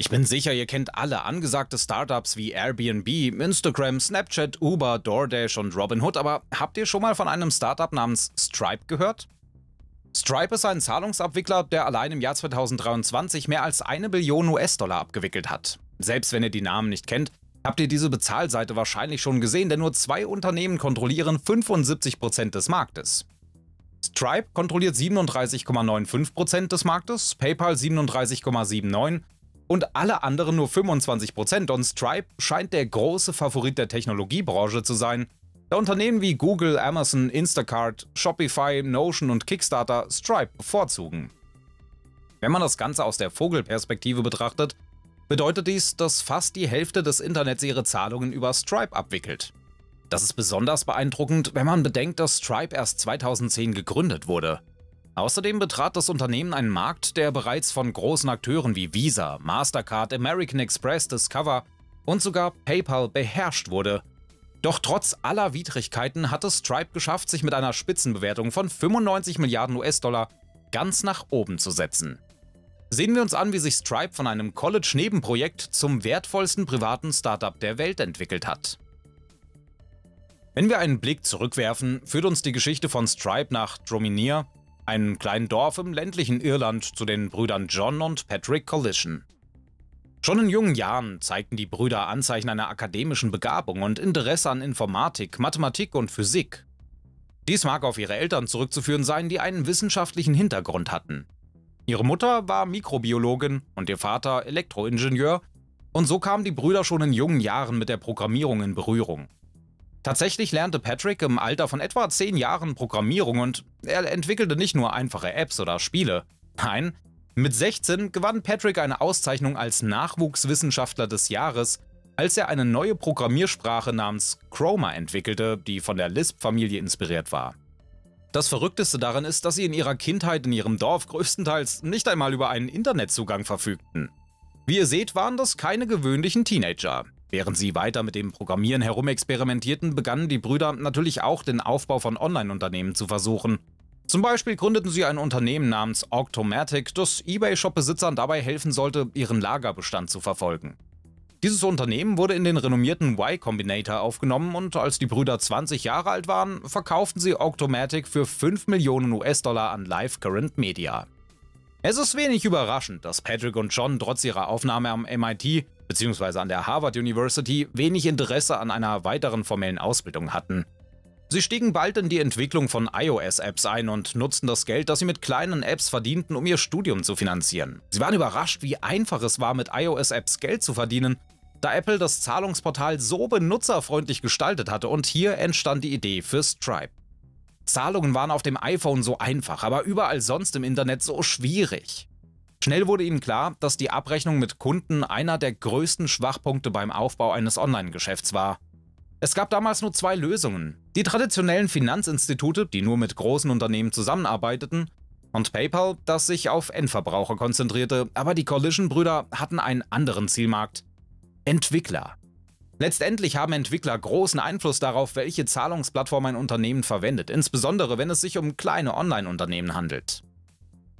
Ich bin sicher, ihr kennt alle angesagte Startups wie Airbnb, Instagram, Snapchat, Uber, DoorDash und Robinhood, aber habt ihr schon mal von einem Startup namens Stripe gehört? Stripe ist ein Zahlungsabwickler, der allein im Jahr 2023 mehr als eine Billion US-Dollar abgewickelt hat. Selbst wenn ihr die Namen nicht kennt, habt ihr diese Bezahlseite wahrscheinlich schon gesehen, denn nur zwei Unternehmen kontrollieren 75% des Marktes. Stripe kontrolliert 37,95% des Marktes, PayPal 37,79% und alle anderen nur 25% und Stripe scheint der große Favorit der Technologiebranche zu sein, da Unternehmen wie Google, Amazon, Instacart, Shopify, Notion und Kickstarter Stripe bevorzugen. Wenn man das Ganze aus der Vogelperspektive betrachtet, bedeutet dies, dass fast die Hälfte des Internets ihre Zahlungen über Stripe abwickelt. Das ist besonders beeindruckend, wenn man bedenkt, dass Stripe erst 2010 gegründet wurde. Außerdem betrat das Unternehmen einen Markt, der bereits von großen Akteuren wie Visa, Mastercard, American Express, Discover und sogar PayPal beherrscht wurde. Doch trotz aller Widrigkeiten hat es Stripe geschafft, sich mit einer Spitzenbewertung von 95 Milliarden US-Dollar ganz nach oben zu setzen. Sehen wir uns an, wie sich Stripe von einem College-Nebenprojekt zum wertvollsten privaten Startup der Welt entwickelt hat. Wenn wir einen Blick zurückwerfen, führt uns die Geschichte von Stripe nach Drominier, einem kleinen Dorf im ländlichen Irland zu den Brüdern John und Patrick Collision. Schon in jungen Jahren zeigten die Brüder Anzeichen einer akademischen Begabung und Interesse an Informatik, Mathematik und Physik. Dies mag auf ihre Eltern zurückzuführen sein, die einen wissenschaftlichen Hintergrund hatten. Ihre Mutter war Mikrobiologin und ihr Vater Elektroingenieur, und so kamen die Brüder schon in jungen Jahren mit der Programmierung in Berührung. Tatsächlich lernte Patrick im Alter von etwa 10 Jahren Programmierung und er entwickelte nicht nur einfache Apps oder Spiele. Nein, mit 16 gewann Patrick eine Auszeichnung als Nachwuchswissenschaftler des Jahres, als er eine neue Programmiersprache namens Chroma entwickelte, die von der Lisp-Familie inspiriert war. Das Verrückteste daran ist, dass sie in ihrer Kindheit in ihrem Dorf größtenteils nicht einmal über einen Internetzugang verfügten. Wie ihr seht, waren das keine gewöhnlichen Teenager. Während sie weiter mit dem Programmieren herumexperimentierten, begannen die Brüder natürlich auch den Aufbau von Online-Unternehmen zu versuchen. Zum Beispiel gründeten sie ein Unternehmen namens Octomatic, das eBay-Shop-Besitzern dabei helfen sollte, ihren Lagerbestand zu verfolgen. Dieses Unternehmen wurde in den renommierten Y Combinator aufgenommen und als die Brüder 20 Jahre alt waren, verkauften sie Octomatic für 5 Millionen US-Dollar an Live Current Media. Es ist wenig überraschend, dass Patrick und John trotz ihrer Aufnahme am MIT bzw. an der Harvard University wenig Interesse an einer weiteren formellen Ausbildung hatten. Sie stiegen bald in die Entwicklung von iOS-Apps ein und nutzten das Geld, das sie mit kleinen Apps verdienten, um ihr Studium zu finanzieren. Sie waren überrascht, wie einfach es war, mit iOS-Apps Geld zu verdienen, da Apple das Zahlungsportal so benutzerfreundlich gestaltet hatte und hier entstand die Idee für Stripe. Zahlungen waren auf dem iPhone so einfach, aber überall sonst im Internet so schwierig. Schnell wurde ihnen klar, dass die Abrechnung mit Kunden einer der größten Schwachpunkte beim Aufbau eines Online-Geschäfts war. Es gab damals nur zwei Lösungen. Die traditionellen Finanzinstitute, die nur mit großen Unternehmen zusammenarbeiteten, und PayPal, das sich auf Endverbraucher konzentrierte, aber die Collision-Brüder hatten einen anderen Zielmarkt. Entwickler. Letztendlich haben Entwickler großen Einfluss darauf, welche Zahlungsplattform ein Unternehmen verwendet, insbesondere wenn es sich um kleine Online-Unternehmen handelt.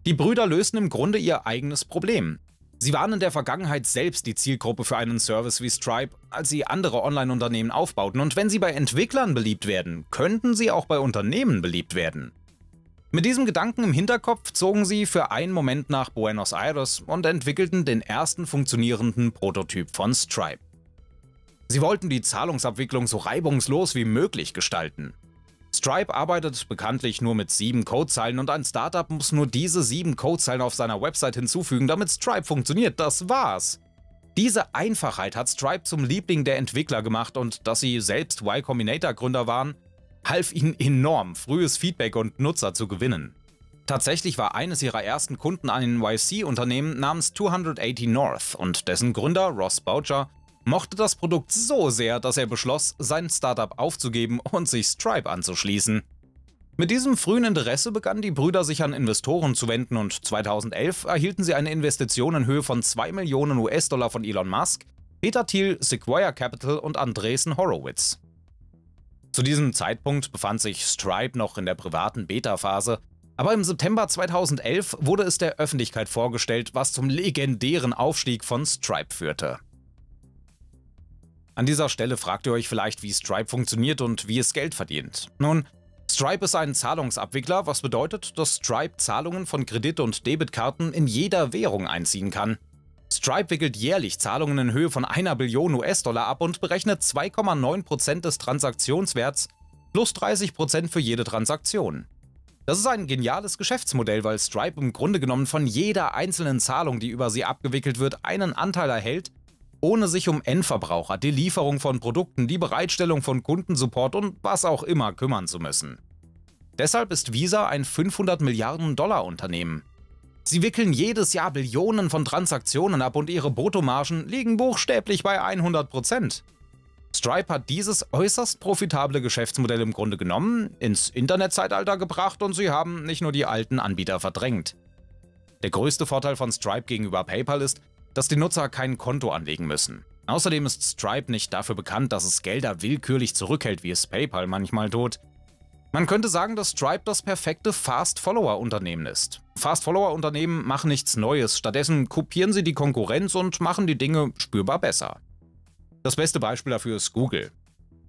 Die Brüder lösten im Grunde ihr eigenes Problem. Sie waren in der Vergangenheit selbst die Zielgruppe für einen Service wie Stripe, als sie andere Online-Unternehmen aufbauten und wenn sie bei Entwicklern beliebt werden, könnten sie auch bei Unternehmen beliebt werden. Mit diesem Gedanken im Hinterkopf zogen sie für einen Moment nach Buenos Aires und entwickelten den ersten funktionierenden Prototyp von Stripe. Sie wollten die Zahlungsabwicklung so reibungslos wie möglich gestalten. Stripe arbeitet bekanntlich nur mit sieben Codezeilen und ein Startup muss nur diese sieben Codezeilen auf seiner Website hinzufügen, damit Stripe funktioniert. Das war's. Diese Einfachheit hat Stripe zum Liebling der Entwickler gemacht und dass sie selbst Y Combinator Gründer waren, half ihnen enorm, frühes Feedback und Nutzer zu gewinnen. Tatsächlich war eines ihrer ersten Kunden ein YC-Unternehmen namens 280 North und dessen Gründer Ross Boucher mochte das Produkt so sehr, dass er beschloss, sein Startup aufzugeben und sich Stripe anzuschließen. Mit diesem frühen Interesse begannen die Brüder sich an Investoren zu wenden und 2011 erhielten sie eine Investition in Höhe von 2 Millionen US-Dollar von Elon Musk, Peter Thiel, Sequoia Capital und Andresen Horowitz. Zu diesem Zeitpunkt befand sich Stripe noch in der privaten Beta-Phase Aber im September 2011 wurde es der Öffentlichkeit vorgestellt, was zum legendären Aufstieg von Stripe führte. An dieser Stelle fragt ihr euch vielleicht, wie Stripe funktioniert und wie es Geld verdient. Nun, Stripe ist ein Zahlungsabwickler, was bedeutet, dass Stripe Zahlungen von Kredit- und Debitkarten in jeder Währung einziehen kann. Stripe wickelt jährlich Zahlungen in Höhe von einer Billion US-Dollar ab und berechnet 2,9% des Transaktionswerts plus 30% für jede Transaktion. Das ist ein geniales Geschäftsmodell, weil Stripe im Grunde genommen von jeder einzelnen Zahlung, die über sie abgewickelt wird, einen Anteil erhält ohne sich um Endverbraucher, die Lieferung von Produkten, die Bereitstellung von Kundensupport und was auch immer kümmern zu müssen. Deshalb ist Visa ein 500 Milliarden Dollar Unternehmen. Sie wickeln jedes Jahr Billionen von Transaktionen ab und ihre Bruttomargen liegen buchstäblich bei 100 Prozent. Stripe hat dieses äußerst profitable Geschäftsmodell im Grunde genommen, ins Internetzeitalter gebracht und sie haben nicht nur die alten Anbieter verdrängt. Der größte Vorteil von Stripe gegenüber PayPal ist, dass die Nutzer kein Konto anlegen müssen. Außerdem ist Stripe nicht dafür bekannt, dass es Gelder willkürlich zurückhält, wie es PayPal manchmal tut. Man könnte sagen, dass Stripe das perfekte Fast-Follower-Unternehmen ist. Fast-Follower-Unternehmen machen nichts Neues, stattdessen kopieren sie die Konkurrenz und machen die Dinge spürbar besser. Das beste Beispiel dafür ist Google.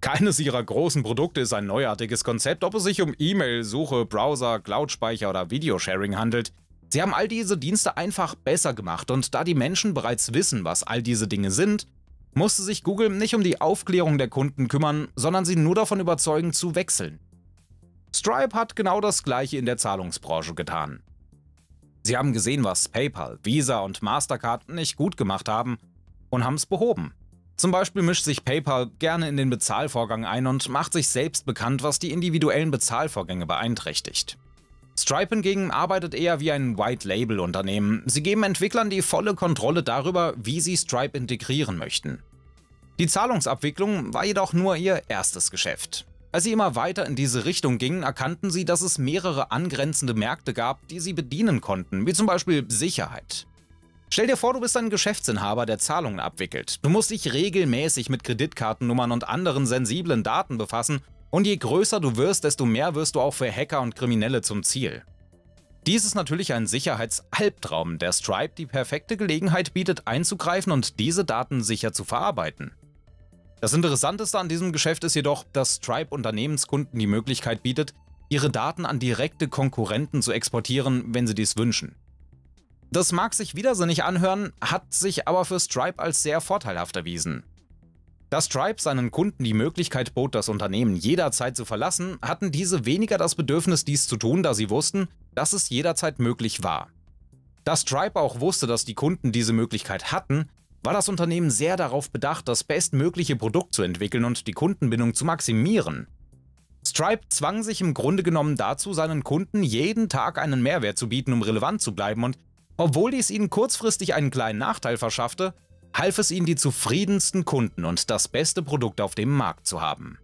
Keines ihrer großen Produkte ist ein neuartiges Konzept, ob es sich um E-Mail, Suche, Browser, Cloud-Speicher oder Videosharing handelt. Sie haben all diese Dienste einfach besser gemacht und da die Menschen bereits wissen, was all diese Dinge sind, musste sich Google nicht um die Aufklärung der Kunden kümmern, sondern sie nur davon überzeugen zu wechseln. Stripe hat genau das gleiche in der Zahlungsbranche getan. Sie haben gesehen, was PayPal, Visa und Mastercard nicht gut gemacht haben und haben es behoben. Zum Beispiel mischt sich PayPal gerne in den Bezahlvorgang ein und macht sich selbst bekannt, was die individuellen Bezahlvorgänge beeinträchtigt. Stripe hingegen arbeitet eher wie ein White-Label-Unternehmen. Sie geben Entwicklern die volle Kontrolle darüber, wie sie Stripe integrieren möchten. Die Zahlungsabwicklung war jedoch nur ihr erstes Geschäft. Als sie immer weiter in diese Richtung gingen, erkannten sie, dass es mehrere angrenzende Märkte gab, die sie bedienen konnten, wie zum Beispiel Sicherheit. Stell dir vor, du bist ein Geschäftsinhaber, der Zahlungen abwickelt. Du musst dich regelmäßig mit Kreditkartennummern und anderen sensiblen Daten befassen und je größer du wirst, desto mehr wirst du auch für Hacker und Kriminelle zum Ziel. Dies ist natürlich ein Sicherheitsalbtraum, der Stripe die perfekte Gelegenheit bietet, einzugreifen und diese Daten sicher zu verarbeiten. Das Interessanteste an diesem Geschäft ist jedoch, dass Stripe Unternehmenskunden die Möglichkeit bietet, ihre Daten an direkte Konkurrenten zu exportieren, wenn sie dies wünschen. Das mag sich widersinnig anhören, hat sich aber für Stripe als sehr vorteilhaft erwiesen. Da Stripe seinen Kunden die Möglichkeit bot, das Unternehmen jederzeit zu verlassen, hatten diese weniger das Bedürfnis, dies zu tun, da sie wussten, dass es jederzeit möglich war. Da Stripe auch wusste, dass die Kunden diese Möglichkeit hatten, war das Unternehmen sehr darauf bedacht, das bestmögliche Produkt zu entwickeln und die Kundenbindung zu maximieren. Stripe zwang sich im Grunde genommen dazu, seinen Kunden jeden Tag einen Mehrwert zu bieten, um relevant zu bleiben und obwohl dies ihnen kurzfristig einen kleinen Nachteil verschaffte, half es ihnen, die zufriedensten Kunden und das beste Produkt auf dem Markt zu haben.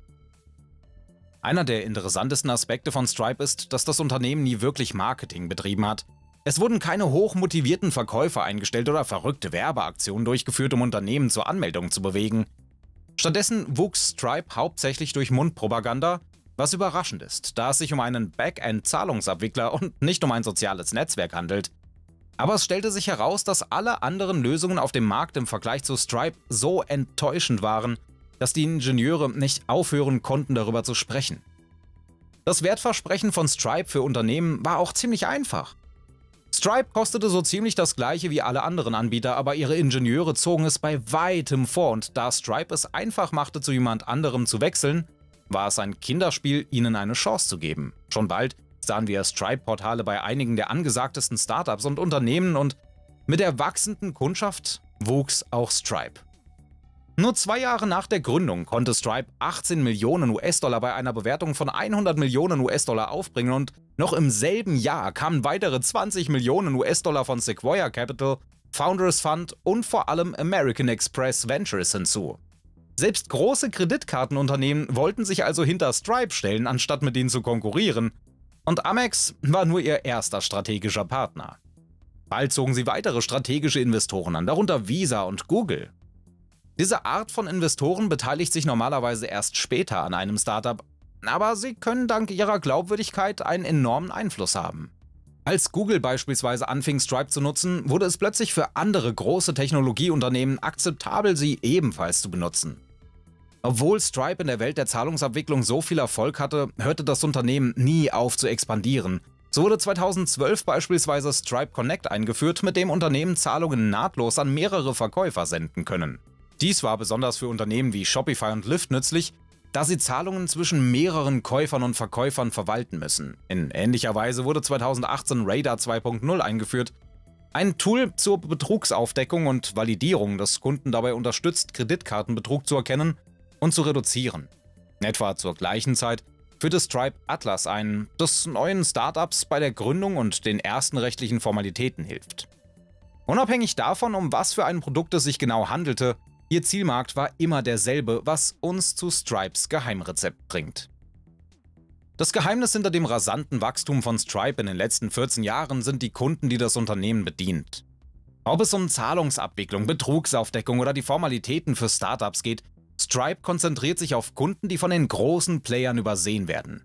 Einer der interessantesten Aspekte von Stripe ist, dass das Unternehmen nie wirklich Marketing betrieben hat. Es wurden keine hochmotivierten Verkäufer eingestellt oder verrückte Werbeaktionen durchgeführt, um Unternehmen zur Anmeldung zu bewegen. Stattdessen wuchs Stripe hauptsächlich durch Mundpropaganda, was überraschend ist, da es sich um einen Backend-Zahlungsabwickler und nicht um ein soziales Netzwerk handelt. Aber es stellte sich heraus, dass alle anderen Lösungen auf dem Markt im Vergleich zu Stripe so enttäuschend waren, dass die Ingenieure nicht aufhören konnten, darüber zu sprechen. Das Wertversprechen von Stripe für Unternehmen war auch ziemlich einfach. Stripe kostete so ziemlich das gleiche wie alle anderen Anbieter, aber ihre Ingenieure zogen es bei weitem vor und da Stripe es einfach machte, zu jemand anderem zu wechseln, war es ein Kinderspiel, ihnen eine Chance zu geben. Schon bald sahen wir Stripe-Portale bei einigen der angesagtesten Startups und Unternehmen und mit der wachsenden Kundschaft wuchs auch Stripe. Nur zwei Jahre nach der Gründung konnte Stripe 18 Millionen US-Dollar bei einer Bewertung von 100 Millionen US-Dollar aufbringen und noch im selben Jahr kamen weitere 20 Millionen US-Dollar von Sequoia Capital, Founders Fund und vor allem American Express Ventures hinzu. Selbst große Kreditkartenunternehmen wollten sich also hinter Stripe stellen, anstatt mit ihnen zu konkurrieren, und Amex war nur ihr erster strategischer Partner. Bald zogen sie weitere strategische Investoren an, darunter Visa und Google. Diese Art von Investoren beteiligt sich normalerweise erst später an einem Startup. aber sie können dank ihrer Glaubwürdigkeit einen enormen Einfluss haben. Als Google beispielsweise anfing, Stripe zu nutzen, wurde es plötzlich für andere große Technologieunternehmen akzeptabel, sie ebenfalls zu benutzen. Obwohl Stripe in der Welt der Zahlungsabwicklung so viel Erfolg hatte, hörte das Unternehmen nie auf zu expandieren. So wurde 2012 beispielsweise Stripe Connect eingeführt, mit dem Unternehmen Zahlungen nahtlos an mehrere Verkäufer senden können. Dies war besonders für Unternehmen wie Shopify und Lyft nützlich, da sie Zahlungen zwischen mehreren Käufern und Verkäufern verwalten müssen. In ähnlicher Weise wurde 2018 Radar 2.0 eingeführt, ein Tool zur Betrugsaufdeckung und Validierung, das Kunden dabei unterstützt, Kreditkartenbetrug zu erkennen und zu reduzieren. Etwa zur gleichen Zeit führte Stripe Atlas ein, das neuen Startups bei der Gründung und den ersten rechtlichen Formalitäten hilft. Unabhängig davon, um was für ein Produkt es sich genau handelte, ihr Zielmarkt war immer derselbe, was uns zu Stripes Geheimrezept bringt. Das Geheimnis hinter dem rasanten Wachstum von Stripe in den letzten 14 Jahren sind die Kunden, die das Unternehmen bedient. Ob es um Zahlungsabwicklung, Betrugsaufdeckung oder die Formalitäten für Startups geht, Stripe konzentriert sich auf Kunden, die von den großen Playern übersehen werden.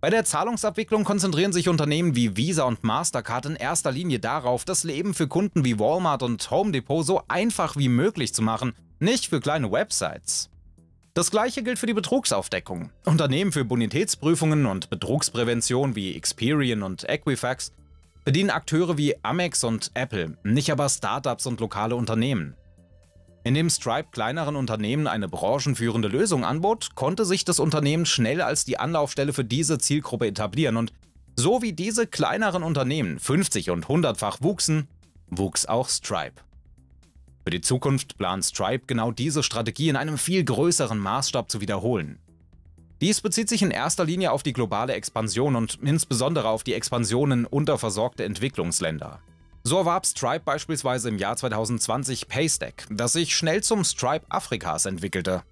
Bei der Zahlungsabwicklung konzentrieren sich Unternehmen wie Visa und Mastercard in erster Linie darauf, das Leben für Kunden wie Walmart und Home Depot so einfach wie möglich zu machen, nicht für kleine Websites. Das gleiche gilt für die Betrugsaufdeckung. Unternehmen für Bonitätsprüfungen und Betrugsprävention wie Experian und Equifax bedienen Akteure wie Amex und Apple, nicht aber Startups und lokale Unternehmen. Indem Stripe kleineren Unternehmen eine branchenführende Lösung anbot, konnte sich das Unternehmen schnell als die Anlaufstelle für diese Zielgruppe etablieren und so wie diese kleineren Unternehmen 50 und 100-fach wuchsen, wuchs auch Stripe. Für die Zukunft plant Stripe genau diese Strategie in einem viel größeren Maßstab zu wiederholen. Dies bezieht sich in erster Linie auf die globale Expansion und insbesondere auf die Expansion in unterversorgte Entwicklungsländer. So erwarb Stripe beispielsweise im Jahr 2020 Paystack, das sich schnell zum Stripe Afrikas entwickelte.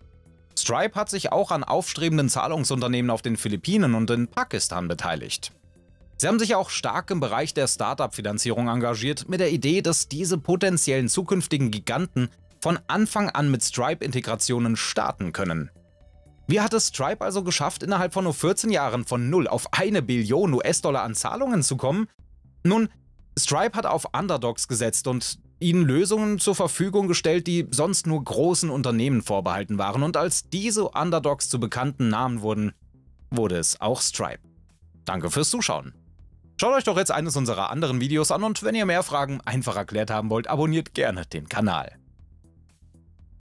Stripe hat sich auch an aufstrebenden Zahlungsunternehmen auf den Philippinen und in Pakistan beteiligt. Sie haben sich auch stark im Bereich der Startup-Finanzierung engagiert, mit der Idee, dass diese potenziellen zukünftigen Giganten von Anfang an mit Stripe-Integrationen starten können. Wie hat es Stripe also geschafft, innerhalb von nur 14 Jahren von 0 auf eine Billion US-Dollar an Zahlungen zu kommen? Nun, Stripe hat auf Underdogs gesetzt und ihnen Lösungen zur Verfügung gestellt, die sonst nur großen Unternehmen vorbehalten waren. Und als diese Underdogs zu bekannten Namen wurden, wurde es auch Stripe. Danke fürs Zuschauen. Schaut euch doch jetzt eines unserer anderen Videos an und wenn ihr mehr Fragen einfach erklärt haben wollt, abonniert gerne den Kanal.